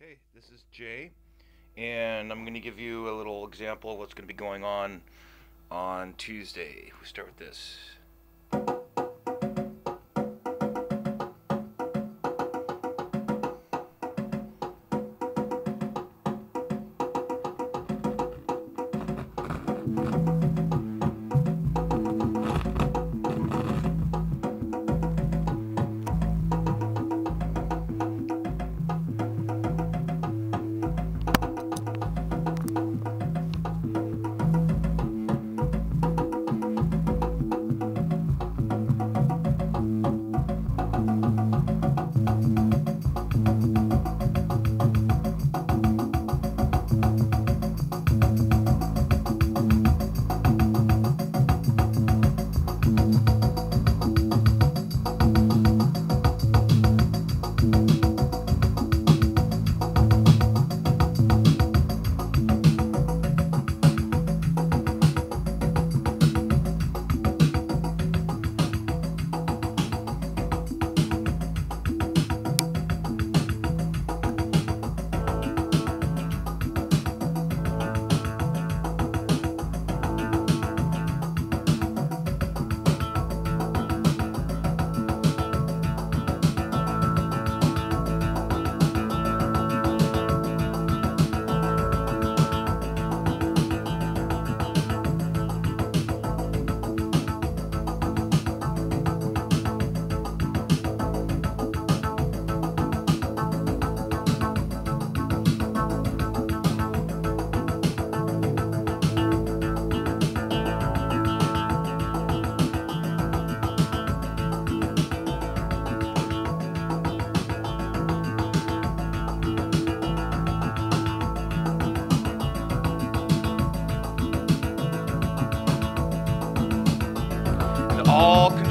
Okay, this is Jay, and I'm going to give you a little example of what's going to be going on on Tuesday. We start with this.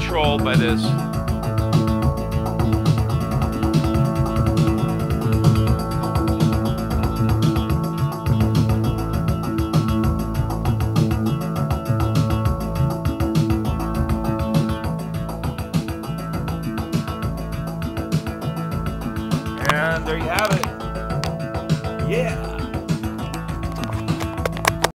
Controlled by this. And there you have it. Yeah.